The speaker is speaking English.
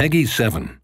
Peggy 7.